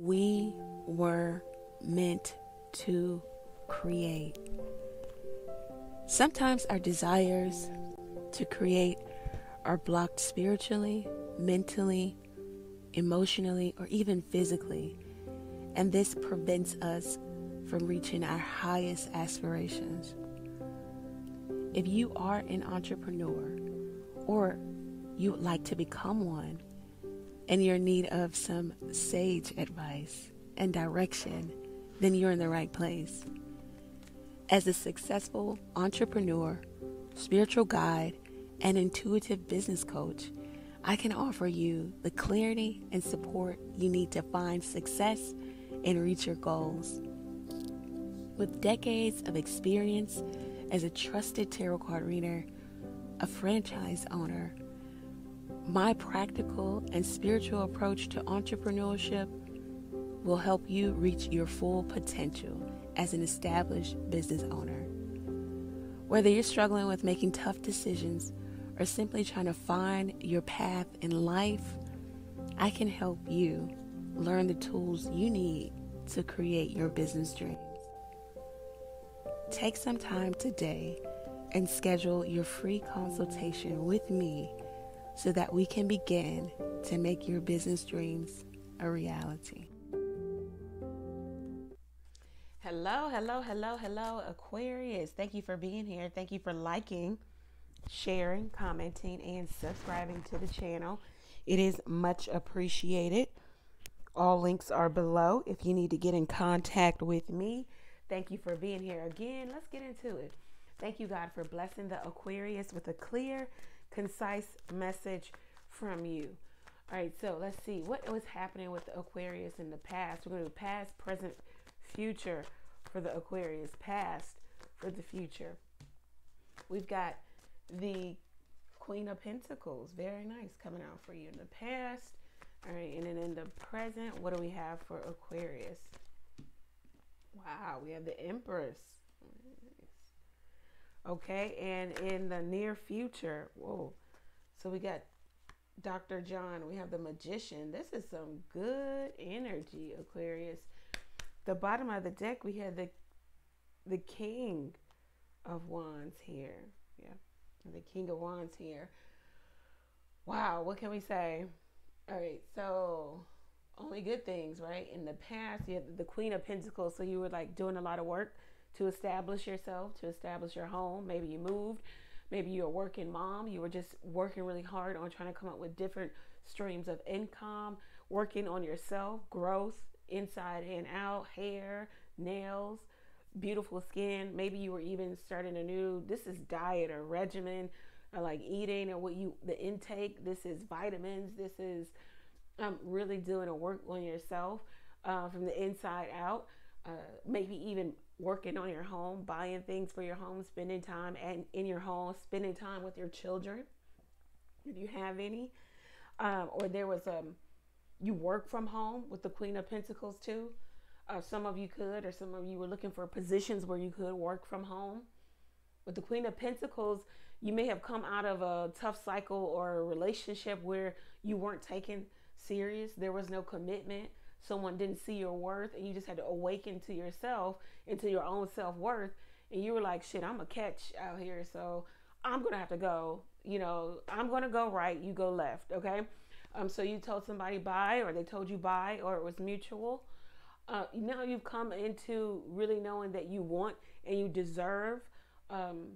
We were meant to create. Sometimes our desires to create are blocked spiritually, mentally, emotionally, or even physically, and this prevents us from reaching our highest aspirations. If you are an entrepreneur or you would like to become one and you're in need of some sage advice and direction, then you're in the right place. As a successful entrepreneur, spiritual guide, and intuitive business coach, I can offer you the clarity and support you need to find success and reach your goals. With decades of experience as a trusted tarot card reader, a franchise owner, my practical and spiritual approach to entrepreneurship will help you reach your full potential as an established business owner. Whether you're struggling with making tough decisions or simply trying to find your path in life, I can help you learn the tools you need to create your business dreams. Take some time today and schedule your free consultation with me so that we can begin to make your business dreams a reality. Hello, hello, hello, hello, Aquarius. Thank you for being here. Thank you for liking, sharing, commenting, and subscribing to the channel. It is much appreciated. All links are below if you need to get in contact with me. Thank you for being here again. Let's get into it. Thank you, God, for blessing the Aquarius with a clear, concise message from you. All right, so let's see what was happening with the Aquarius in the past. We're going to do past, present, future for the Aquarius, past for the future. We've got the Queen of Pentacles, very nice, coming out for you in the past. All right, and then in the present, what do we have for Aquarius? Wow, we have the Empress. Okay, and in the near future, whoa. So we got Dr. John, we have the Magician. This is some good energy, Aquarius the bottom of the deck we had the the king of wands here yeah the king of wands here wow what can we say all right so only good things right in the past you had the queen of pentacles so you were like doing a lot of work to establish yourself to establish your home maybe you moved maybe you're a working mom you were just working really hard on trying to come up with different streams of income working on yourself growth inside and out, hair, nails, beautiful skin. Maybe you were even starting a new this is diet or regimen or like eating or what you the intake. This is vitamins. This is um, really doing a work on yourself uh, from the inside out. Uh, maybe even working on your home, buying things for your home, spending time and in your home, spending time with your children, if you have any. Um, or there was um, you work from home with the Queen of Pentacles too. Uh, some of you could, or some of you were looking for positions where you could work from home. With the Queen of Pentacles, you may have come out of a tough cycle or a relationship where you weren't taken serious. There was no commitment. Someone didn't see your worth, and you just had to awaken to yourself into your own self worth. And you were like, shit, I'm a catch out here. So I'm going to have to go. You know, I'm going to go right, you go left. Okay. Um, so you told somebody bye, or they told you bye, or it was mutual. Uh, now you've come into really knowing that you want and you deserve um,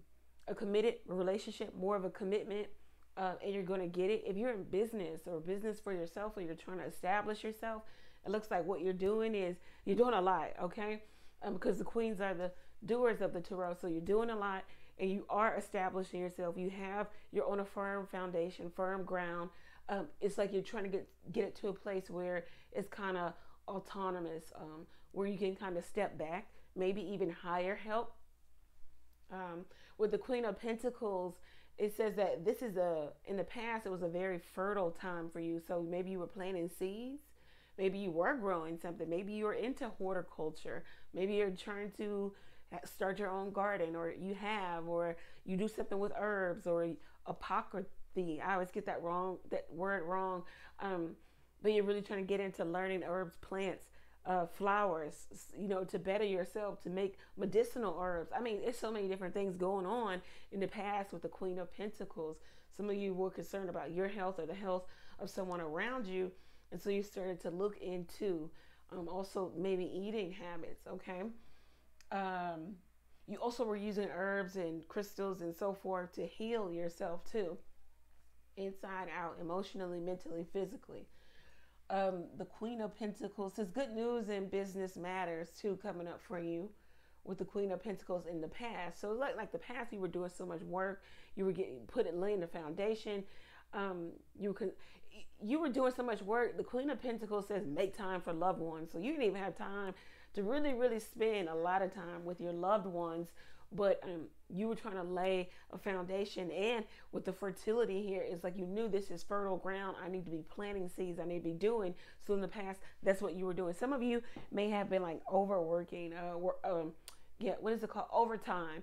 a committed relationship, more of a commitment, uh, and you're going to get it. If you're in business or business for yourself, or you're trying to establish yourself, it looks like what you're doing is you're doing a lot, okay? Um, because the queens are the doers of the tarot, so you're doing a lot and you are establishing yourself. You have you're on a firm foundation, firm ground um, it's like you're trying to get get it to a place where it's kind of autonomous, um, where you can kind of step back, maybe even hire help. Um, with the Queen of Pentacles, it says that this is a in the past it was a very fertile time for you. So maybe you were planting seeds, maybe you were growing something, maybe you were into horticulture, maybe you're trying to start your own garden, or you have, or you do something with herbs or apocrypha I always get that wrong, that word wrong. Um, but you're really trying to get into learning herbs, plants, uh, flowers, you know, to better yourself, to make medicinal herbs. I mean, there's so many different things going on in the past with the Queen of Pentacles. Some of you were concerned about your health or the health of someone around you. And so you started to look into um, also maybe eating habits, okay? Um, you also were using herbs and crystals and so forth to heal yourself too, inside out, emotionally, mentally, physically. Um, the Queen of Pentacles says good news in business matters too coming up for you with the Queen of Pentacles in the past. So like like the past, you were doing so much work, you were getting put it laying the foundation. Um, you could you were doing so much work. The Queen of Pentacles says make time for loved ones. So you didn't even have time to really, really spend a lot of time with your loved ones. But um, you were trying to lay a foundation. And with the fertility here, it's like you knew this is fertile ground. I need to be planting seeds. I need to be doing. So in the past, that's what you were doing. Some of you may have been like overworking. Uh, um, yeah, what is it called? Overtime.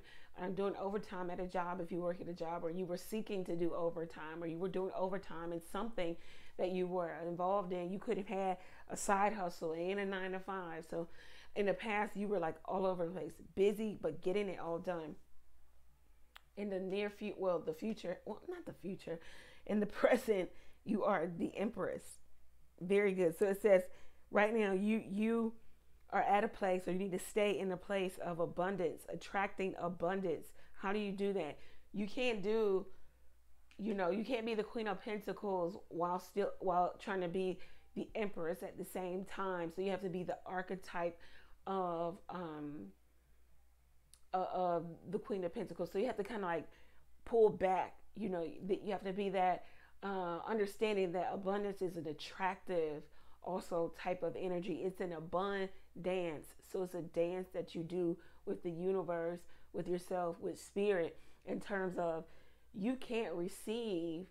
Doing overtime at a job if you work at a job, or you were seeking to do overtime, or you were doing overtime in something that you were involved in. You could have had a side hustle and a nine to five. So in the past, you were like all over the place, busy, but getting it all done. In the near future, well, the future, well, not the future, in the present, you are the empress. Very good. So it says, right now, you you are at a place, or you need to stay in a place of abundance, attracting abundance. How do you do that? You can't do, you know, you can't be the Queen of Pentacles while still while trying to be the Empress at the same time. So you have to be the archetype of um uh, of the Queen of Pentacles. So you have to kind of like pull back. You know, that you have to be that uh, understanding that abundance is an attractive also type of energy. It's an abundant dance. So it's a dance that you do with the universe, with yourself, with spirit, in terms of you can't receive,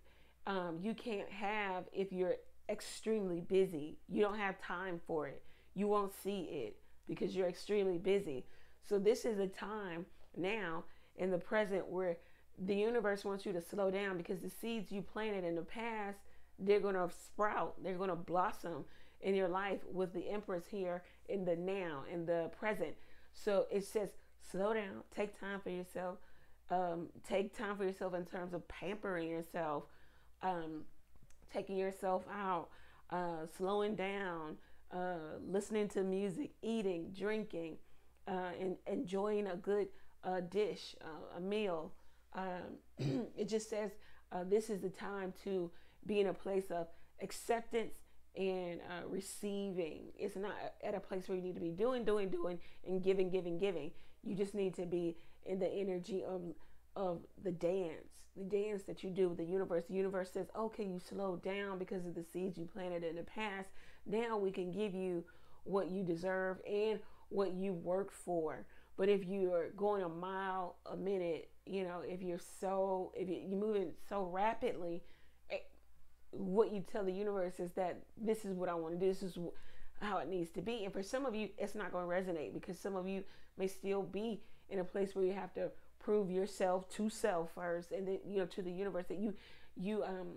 um, you can't have if you're extremely busy. You don't have time for it. You won't see it because you're extremely busy. So this is a time now in the present where the universe wants you to slow down because the seeds you planted in the past, they're going to sprout, they're going to blossom in your life with the empress here in the now, in the present. So it says, slow down, take time for yourself, um, take time for yourself in terms of pampering yourself, um, taking yourself out, uh, slowing down, uh, listening to music, eating, drinking, uh, and enjoying a good uh, dish, uh, a meal. Um, it just says uh, this is the time to be in a place of acceptance and uh, receiving. It's not at a place where you need to be doing, doing, doing, and giving, giving, giving. You just need to be in the energy of of the dance, the dance that you do with the universe. The universe says, "Okay, you slow down because of the seeds you planted in the past. Now we can give you what you deserve and what you worked for." But if you're going a mile a minute, you know, if you're so if you're moving so rapidly, what you tell the universe is that this is what I want to do. This is how it needs to be. And for some of you, it's not going to resonate because some of you may still be in a place where you have to prove yourself to self first, and then you know to the universe that you you um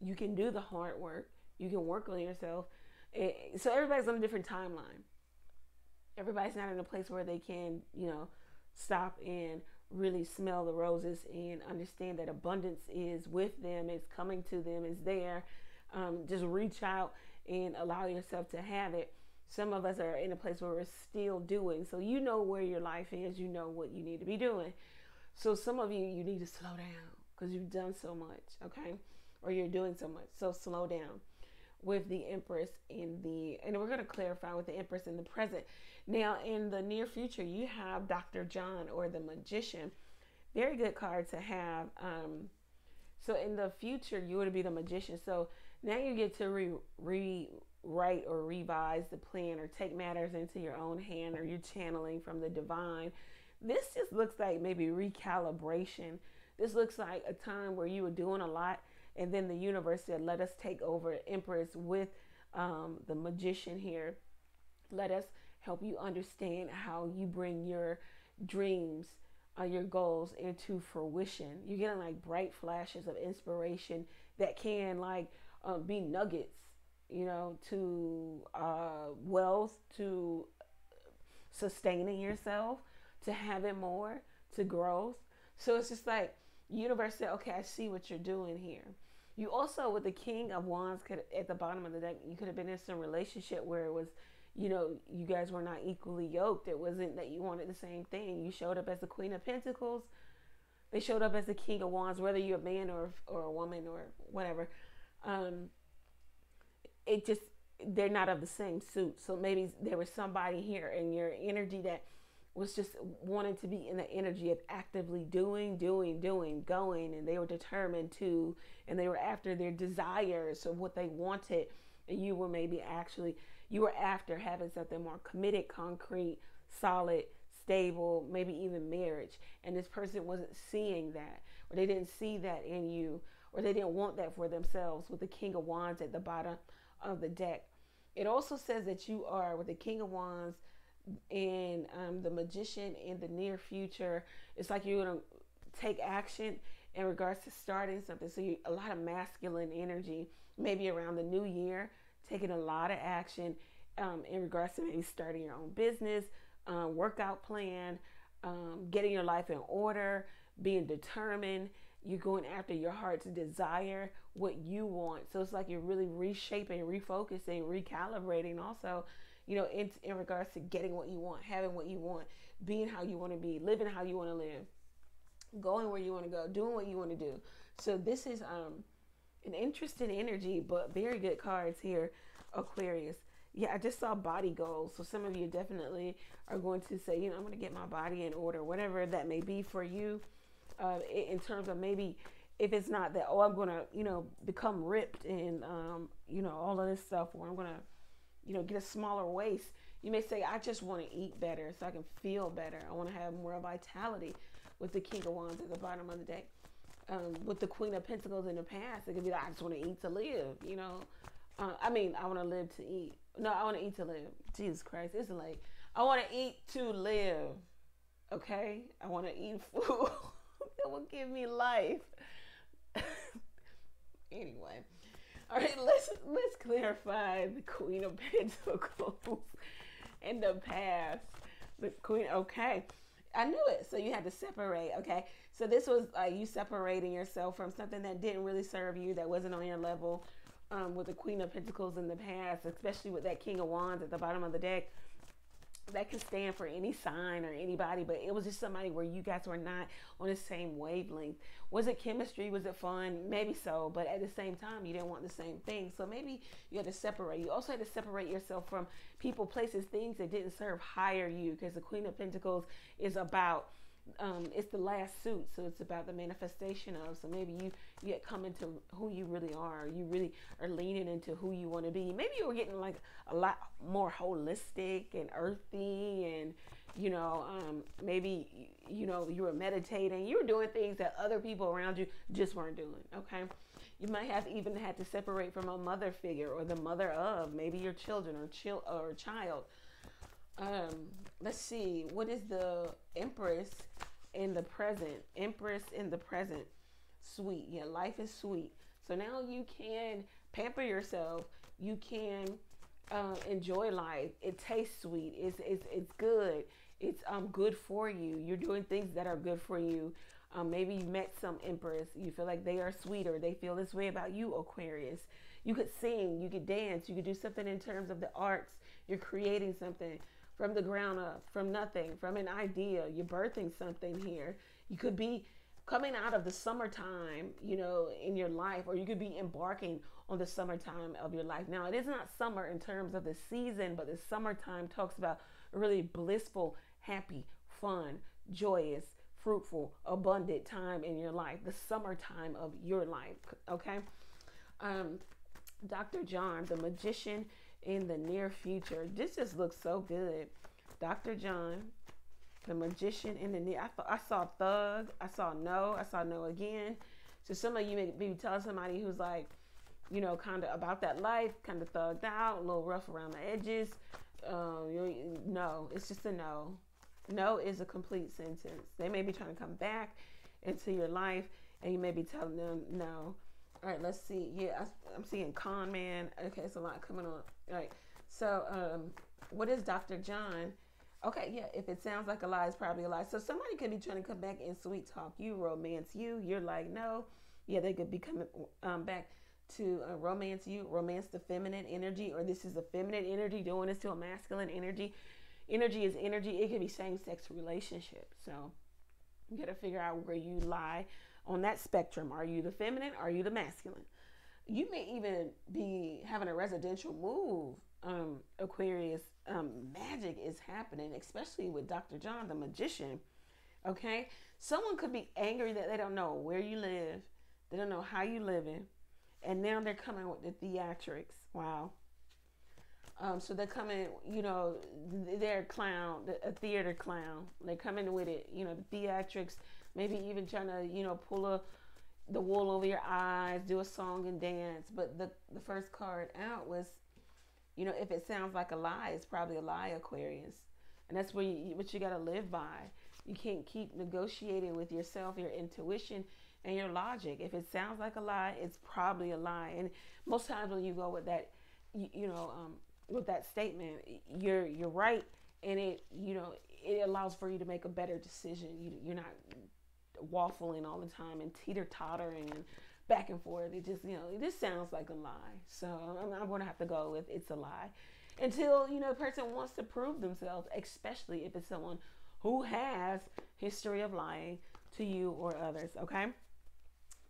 you can do the hard work. You can work on yourself. So everybody's on a different timeline. Everybody's not in a place where they can you know stop and really smell the roses and understand that abundance is with them, is coming to them, is there. Um, just reach out and allow yourself to have it. Some of us are in a place where we're still doing. So you know where your life is, you know what you need to be doing. So some of you, you need to slow down because you've done so much, okay? Or you're doing so much. So slow down with the Empress in the, and we're going to clarify with the Empress in the present. Now, in the near future, you have Dr. John or the Magician. Very good card to have. Um, so in the future, you would be the Magician. So now you get to re- rewrite or revise the plan or take matters into your own hand or you're channeling from the divine. This just looks like maybe recalibration. This looks like a time where you were doing a lot and then the universe said, let us take over Empress with um, the magician here. Let us help you understand how you bring your dreams, uh, your goals into fruition. You're getting like bright flashes of inspiration that can like um, be nuggets you know, to uh, wealth, to sustaining yourself, to having more, to growth. So it's just like universe said, okay, I see what you're doing here. You also, with the King of Wands, could at the bottom of the deck, you could have been in some relationship where it was, you know, you guys were not equally yoked. It wasn't that you wanted the same thing. You showed up as the Queen of Pentacles. They showed up as the King of Wands, whether you're a man or or a woman or whatever. Um, it just they're not of the same suit. So maybe there was somebody here in your energy that was just wanting to be in the energy of actively doing, doing, doing, going, and they were determined to, and they were after their desires of what they wanted, and you were maybe actually you were after having something more committed, concrete, solid, stable, maybe even marriage, and this person wasn't seeing that, or they didn't see that in you, or they didn't want that for themselves. With the King of Wands at the bottom of the deck, it also says that you are with the King of Wands and um, the magician in the near future. It's like you're to take action in regards to starting something. So you, a lot of masculine energy, maybe around the new year, taking a lot of action um, in regards to maybe starting your own business, um, workout plan, um, getting your life in order, being determined. You're going after your heart's desire, what you want. So it's like you're really reshaping, refocusing, recalibrating also you know, in, in regards to getting what you want, having what you want, being how you want to be, living how you want to live, going where you want to go, doing what you want to do. So this is um an interesting energy, but very good cards here, Aquarius. Yeah, I just saw body goals. So some of you definitely are going to say, you know, I'm going to get my body in order, whatever that may be for you. Uh, in terms of maybe if it's not that, oh, I'm going to, you know, become ripped and, um, you know, all of this stuff, or I'm going to you know, get a smaller waist. You may say, I just want to eat better so I can feel better. I want to have more vitality with the King of Wands at the bottom of the deck. Um, with the Queen of Pentacles in the past, it could be like, I just want to eat to live, you know. Uh, I mean, I want to live to eat. No, I want to eat to live. Jesus Christ, it's like, I want to eat to live. Okay? I want to eat food that will give me life. anyway. All right, let's let's clarify the Queen of Pentacles in the past. The Queen, okay. I knew it. So you had to separate, okay? So this was like you separating yourself from something that didn't really serve you, that wasn't on your level. Um, with the Queen of Pentacles in the past, especially with that King of Wands at the bottom of the deck that can stand for any sign or anybody, but it was just somebody where you guys were not on the same wavelength. Was it chemistry? Was it fun? Maybe so, but at the same time, you didn't want the same thing. So maybe you had to separate. You also had to separate yourself from people, places, things that didn't serve higher you because the Queen of Pentacles is about um, it's the last suit, so it's about the manifestation of. So maybe you you get come into who you really are. You really are leaning into who you want to be. Maybe you were getting like a lot more holistic and earthy, and you know, um, maybe you know you were meditating. You were doing things that other people around you just weren't doing. Okay. You might have even had to separate from a mother figure or the mother of maybe your children or child or child um, let's see, what is the Empress in the present? Empress in the present. Sweet. Yeah, life is sweet. So now you can pamper yourself. You can uh, enjoy life. It tastes sweet. It's it's it's good. It's um good for you. You're doing things that are good for you. Um, maybe you met some empress. You feel like they are sweeter. They feel this way about you, Aquarius. You could sing. You could dance. You could do something in terms of the arts. You're creating something from the ground up, from nothing, from an idea. You're birthing something here. You could be coming out of the summertime, you know, in your life, or you could be embarking on the summertime of your life. Now, it is not summer in terms of the season, but the summertime talks about really blissful, happy, fun, joyous, fruitful, abundant time in your life, the summertime of your life, okay? Um, Dr. John, the magician in the near future. This just looks so good. Dr. John, the magician in the near. I, I saw Thug. I saw No. I saw No again. So some of you may be telling somebody who's like, you know, kind of about that life, kind of thugged out, a little rough around the edges. Um, no, it's just a no. No is a complete sentence. They may be trying to come back into your life, and you may be telling them no. All right, let's see. Yeah, I, am seeing con man. Okay, it's a lot coming on. Right, so um, what is Dr. John? Okay, yeah, if it sounds like a lie, it's probably a lie. So somebody could be trying to come back and sweet talk you, romance you. You're like, no. Yeah, they could be coming um, back to uh, romance you, romance the feminine energy, or this is a feminine energy doing this to a masculine energy. Energy is energy. It could be same sex relationship. So you got to figure out where you lie on that spectrum. Are you the feminine? Are you the masculine? You may even be having a residential move, um, Aquarius. Um, magic is happening, especially with Dr. John, the magician. Okay, someone could be angry that they don't know where you live, they don't know how you living, and now they're coming with the theatrics. Wow. Um, so they're coming, you know, they're a clown, a theater clown. They're coming with it, you know, the theatrics maybe even trying to, you know, pull a, the wool over your eyes, do a song and dance. But the, the first card out was, you know, if it sounds like a lie, it's probably a lie, Aquarius. And that's where you, what you got to live by. You can't keep negotiating with yourself, your intuition, and your logic. If it sounds like a lie, it's probably a lie. And most times when you go with that, you, you know, um, with that statement, you're you're right, and it you know it allows for you to make a better decision. You, you're not waffling all the time and teeter tottering and back and forth. It just, you know, this sounds like a lie. So I'm, I'm going to have to go with it's a lie until, you know, the person wants to prove themselves, especially if it's someone who has history of lying to you or others. Okay.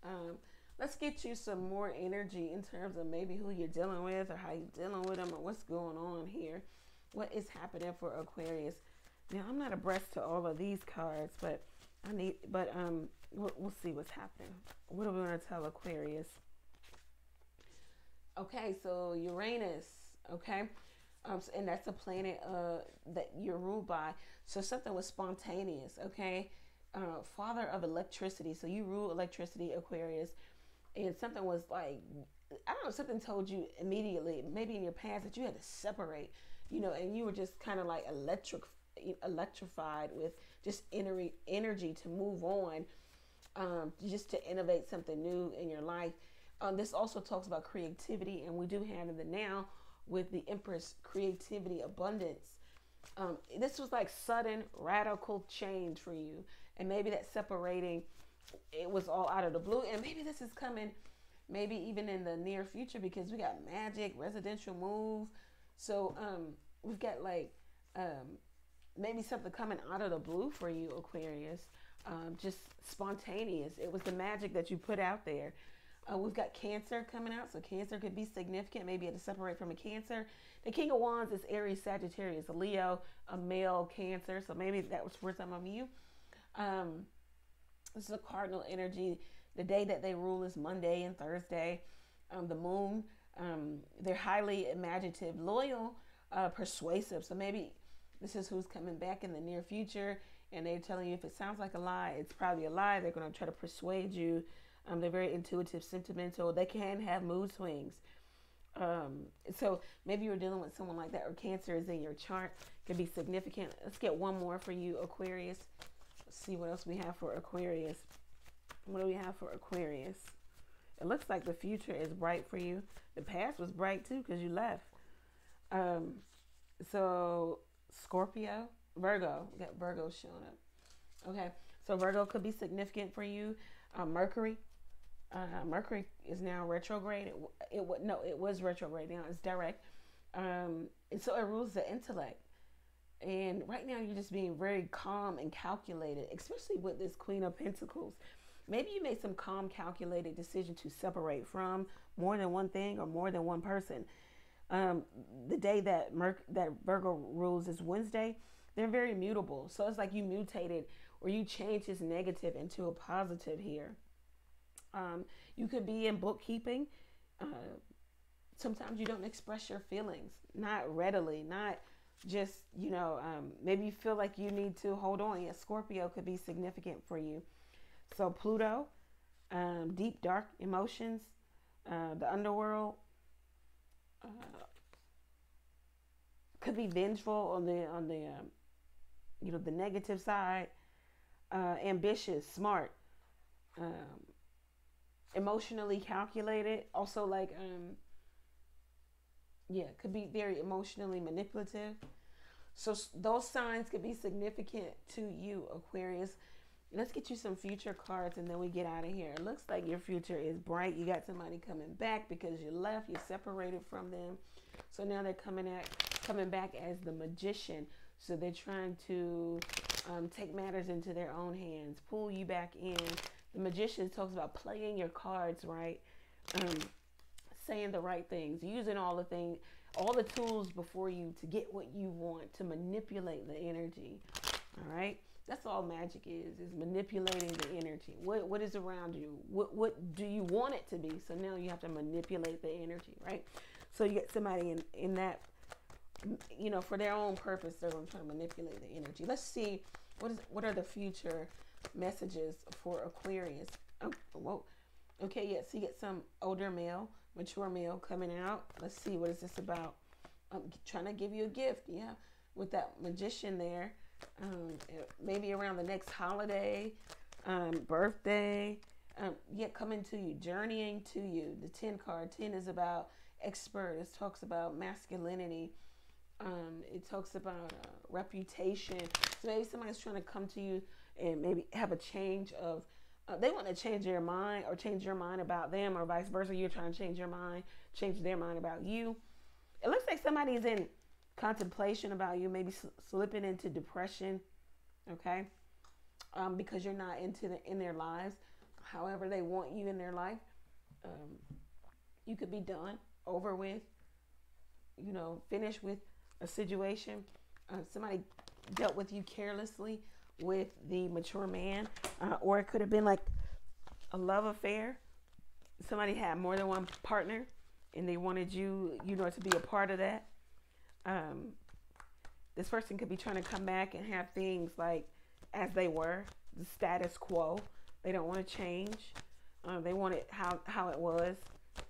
Um, let's get you some more energy in terms of maybe who you're dealing with or how you're dealing with them or what's going on here. What is happening for Aquarius? Now, I'm not abreast to all of these cards, but I need, but um, we'll, we'll see what's happening. What are we going to tell Aquarius? Okay, so Uranus, okay, um, and that's a planet uh, that you're ruled by. So something was spontaneous, okay. Uh, father of electricity, so you rule electricity, Aquarius, and something was like, I don't know, something told you immediately, maybe in your past that you had to separate, you know, and you were just kind of like electric, electrified with just energy, energy to move on, um, just to innovate something new in your life. Um, this also talks about creativity, and we do have the now with the Empress creativity abundance. Um, this was like sudden radical change for you, and maybe that separating it was all out of the blue, and maybe this is coming, maybe even in the near future because we got magic, residential move, so um, we've got like um, maybe something coming out of the blue for you, Aquarius. Um, just spontaneous. It was the magic that you put out there. Uh, we've got Cancer coming out, so Cancer could be significant. Maybe it to separate from a Cancer. The King of Wands is Aries, Sagittarius, Leo, a male Cancer. So maybe that was for some of you. Um, this is a cardinal energy. The day that they rule is Monday and Thursday. Um, the Moon, um, they're highly imaginative, loyal, uh, persuasive. So maybe this is who's coming back in the near future, and they're telling you if it sounds like a lie, it's probably a lie. They're going to try to persuade you. Um, they're very intuitive, sentimental. They can have mood swings. Um, so maybe you're dealing with someone like that, or Cancer is in your chart. could be significant. Let's get one more for you, Aquarius. Let's see what else we have for Aquarius. What do we have for Aquarius? It looks like the future is bright for you. The past was bright too because you left. Um, so Scorpio, Virgo. We got Virgo showing up. Okay, so Virgo could be significant for you. Uh, Mercury, uh, Mercury is now retrograde. It, it no, it was retrograde. Now it's direct. Um, and so it rules the intellect. And right now you're just being very calm and calculated, especially with this Queen of Pentacles. Maybe you made some calm, calculated decision to separate from more than one thing or more than one person. Um, the day that Merc- that Virgo rules is Wednesday. They're very mutable, so it's like you mutated or you change this negative into a positive here. Um, you could be in bookkeeping. Uh, sometimes you don't express your feelings, not readily, not just you know. Um, maybe you feel like you need to hold on. Yeah, Scorpio could be significant for you. So Pluto, um, deep dark emotions, uh, the underworld, uh, could be vengeful on the on the um, you know the negative side, uh, ambitious, smart, um, emotionally calculated. Also, like, um, yeah, could be very emotionally manipulative. So those signs could be significant to you, Aquarius. Let's get you some future cards and then we get out of here. It looks like your future is bright. You got somebody coming back because you left, you separated from them. So now they're coming at coming back as the magician. So they're trying to um, take matters into their own hands, pull you back in. The magician talks about playing your cards right, um, saying the right things, using all the things, all the tools before you to get what you want, to manipulate the energy. All right. That's all magic is, is manipulating the energy. What what is around you? What what do you want it to be? So now you have to manipulate the energy, right? So you get somebody in, in that you know, for their own purpose, they're going to try to manipulate the energy. Let's see what is what are the future messages for Aquarius. Oh, whoa. Okay, yes, yeah, so you get some older male, mature male coming out. Let's see what is this about. I'm trying to give you a gift, yeah, with that magician there um, maybe around the next holiday, um, birthday. Um, yet coming to you, journeying to you. The 10 card 10 is about expert, it talks about masculinity, um, it talks about uh, reputation. So maybe somebody's trying to come to you and maybe have a change of. Uh, they want to change their mind or change your mind about them, or vice versa. You're trying to change your mind, change their mind about you. It looks like somebody's in contemplation about you, maybe slipping into depression, okay? Um, because you're not into the, in their lives. However, they want you in their life. Um, you could be done, over with, you know, finished with a situation. Uh, somebody dealt with you carelessly with the mature man, uh, or it could have been like a love affair. Somebody had more than one partner, and they wanted you, you know, to be a part of that um, this person could be trying to come back and have things like as they were, the status quo. They don't want to change. Uh, they want it how how it was.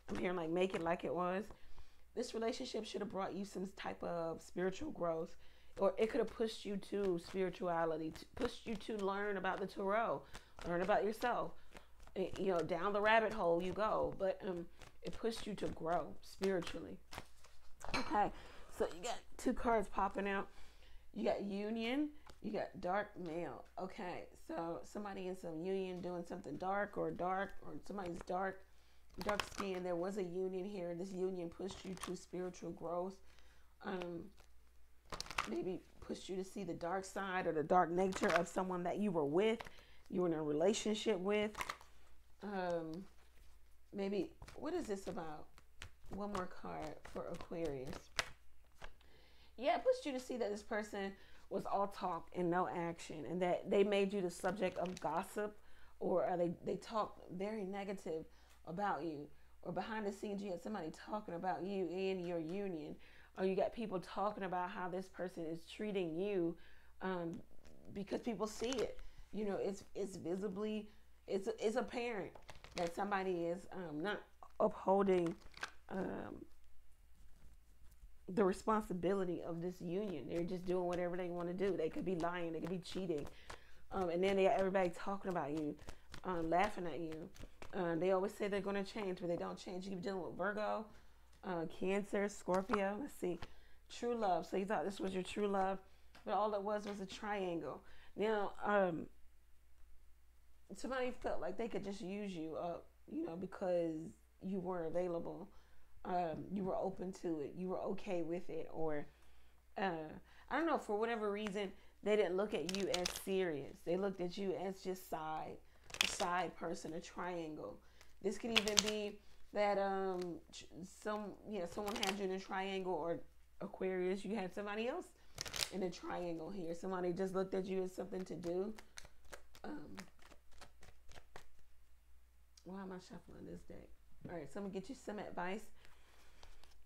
I'm hearing like make it like it was. This relationship should have brought you some type of spiritual growth, or it could have pushed you to spirituality, pushed you to learn about the tarot, learn about yourself. It, you know, down the rabbit hole you go, but um, it pushed you to grow spiritually. Okay, so you got two cards popping out. You got union, you got dark male. Okay, so somebody in some union doing something dark or dark, or somebody's dark, dark skin. There was a union here. This union pushed you to spiritual growth. Um, maybe pushed you to see the dark side or the dark nature of someone that you were with, you were in a relationship with. Um, maybe what is this about? One more card for Aquarius yeah, it pushed you to see that this person was all talk and no action, and that they made you the subject of gossip, or they they talked very negative about you, or behind the scenes you had somebody talking about you in your union, or you got people talking about how this person is treating you, um, because people see it. You know, it's it's visibly it's it's apparent that somebody is um, not upholding um, the responsibility of this union. They're just doing whatever they want to do. They could be lying, they could be cheating, um, and then they got everybody talking about you, um, laughing at you. Uh, they always say they're going to change, but they don't change. You keep dealing with Virgo, uh, Cancer, Scorpio. Let's see, true love. So you thought this was your true love, but all it was was a triangle. Now, um, somebody felt like they could just use you up, you know, because you weren't available um, you were open to it, you were okay with it, or uh, I don't know, for whatever reason, they didn't look at you as serious. They looked at you as just side, a side person, a triangle. This could even be that um some yeah someone had you in a triangle or Aquarius, you had somebody else in a triangle here. Somebody just looked at you as something to do. Um, why am I shuffling this deck? All right, so I'm gonna get you some advice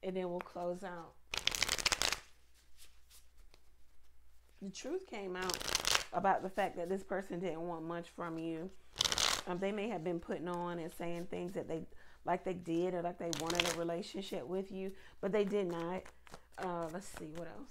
and then we'll close out. The truth came out about the fact that this person didn't want much from you. Um, they may have been putting on and saying things that they like they did or like they wanted a relationship with you, but they did not. Uh, let's see what else.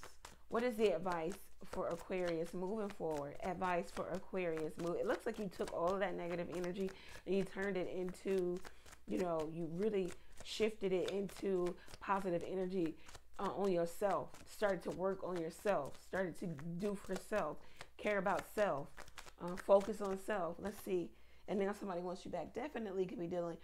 What is the advice for Aquarius moving forward? Advice for Aquarius. Move. It looks like you took all of that negative energy and you turned it into, you know, you really shifted it into positive energy uh, on yourself. Started to work on yourself. Started to do for self. Care about self. Uh, focus on self. Let's see. And now somebody wants you back. Definitely could be dealing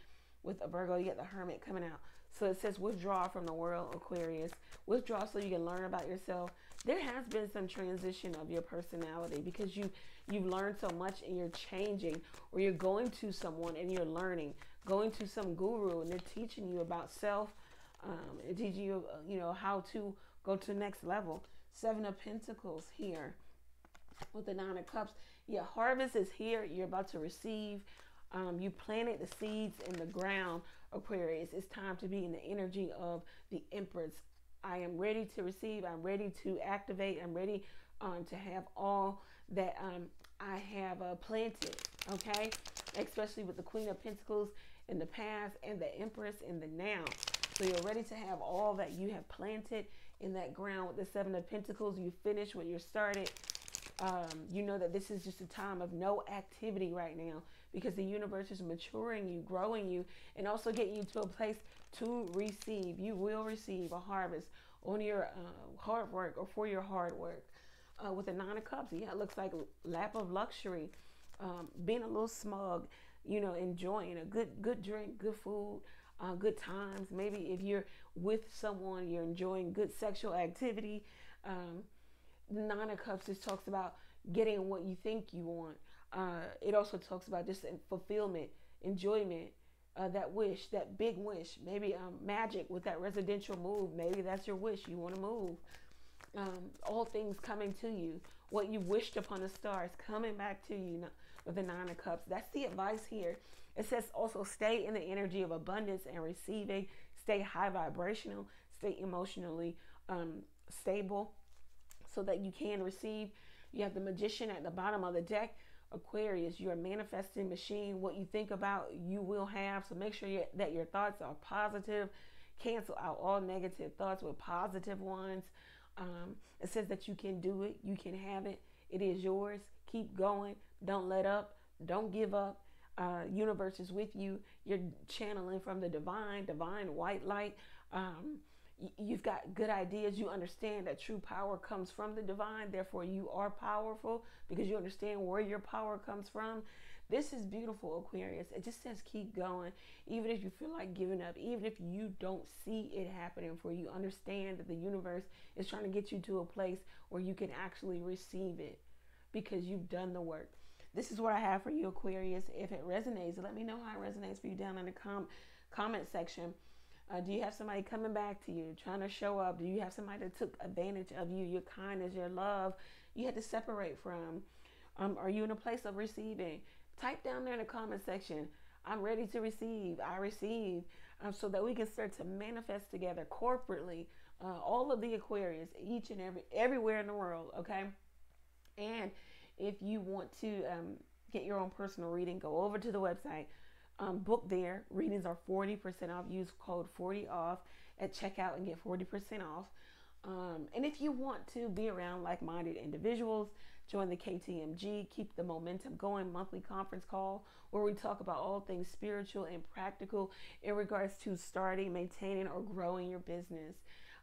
with a Virgo. You get the Hermit coming out. So it says withdraw from the world, Aquarius. Withdraw so you can learn about yourself. There has been some transition of your personality because you you've learned so much and you're changing, or you're going to someone and you're learning, going to some guru and they're teaching you about self, um, and teaching you uh, you know how to go to the next level. Seven of Pentacles here with the Nine of Cups. Your harvest is here. You're about to receive. Um, you planted the seeds in the ground, Aquarius. It's time to be in the energy of the Empress. I am ready to receive. I'm ready to activate. I'm ready um, to have all that um, I have uh, planted. Okay, especially with the Queen of Pentacles in the past and the Empress in the now. So you're ready to have all that you have planted in that ground with the Seven of Pentacles. You finish what you started. Um, you know that this is just a time of no activity right now because the universe is maturing you, growing you, and also getting you to a place to receive. You will receive a harvest on your uh, hard work or for your hard work. Uh, with the Nine of Cups, yeah, it looks like a lap of luxury, um, being a little smug, you know, enjoying a good good drink, good food, uh, good times. Maybe if you're with someone, you're enjoying good sexual activity. Um, Nine of Cups just talks about getting what you think you want. Uh, it also talks about just fulfillment, enjoyment, uh, that wish, that big wish. Maybe um, magic with that residential move. Maybe that's your wish. You want to move. Um, all things coming to you. What you wished upon the stars coming back to you with the Nine of Cups. That's the advice here. It says also stay in the energy of abundance and receiving. Stay high vibrational. Stay emotionally um, stable so that you can receive. You have the magician at the bottom of the deck. Aquarius, you're a manifesting machine. What you think about, you will have. So make sure that your thoughts are positive. Cancel out all negative thoughts with positive ones. Um, it says that you can do it, you can have it. It is yours. Keep going. Don't let up. Don't give up. Uh, universe is with you. You're channeling from the divine, divine white light. Um, you've got good ideas. You understand that true power comes from the divine. Therefore, you are powerful because you understand where your power comes from. This is beautiful, Aquarius. It just says keep going. Even if you feel like giving up, even if you don't see it happening for you, understand that the universe is trying to get you to a place where you can actually receive it because you've done the work. This is what I have for you, Aquarius. If it resonates, let me know how it resonates for you down in the com- comment section. Uh, do you have somebody coming back to you, trying to show up? Do you have somebody that took advantage of you, your kindness, your love? You had to separate from. Um, are you in a place of receiving? Type down there in the comment section. I'm ready to receive. I receive, um, so that we can start to manifest together corporately. Uh, all of the Aquarius, each and every everywhere in the world. Okay, and if you want to um, get your own personal reading, go over to the website um, book there. Readings are 40% off. Use code 40 off at checkout and get 40% off. Um, and if you want to be around like minded individuals, join the KTMG, keep the momentum going monthly conference call where we talk about all things spiritual and practical in regards to starting, maintaining, or growing your business.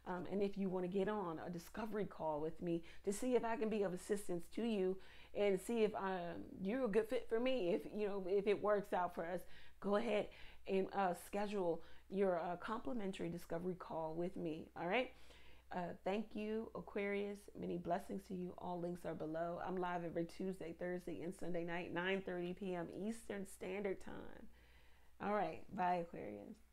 Um, and if you want to get on a discovery call with me to see if I can be of assistance to you and see if um, you're a good fit for me, if you know if it works out for us, go ahead and uh, schedule your uh, complimentary discovery call with me. All right. Uh, thank you, Aquarius. Many blessings to you. All links are below. I'm live every Tuesday, Thursday, and Sunday night, 9:30 p.m. Eastern Standard Time. All right. Bye, Aquarians.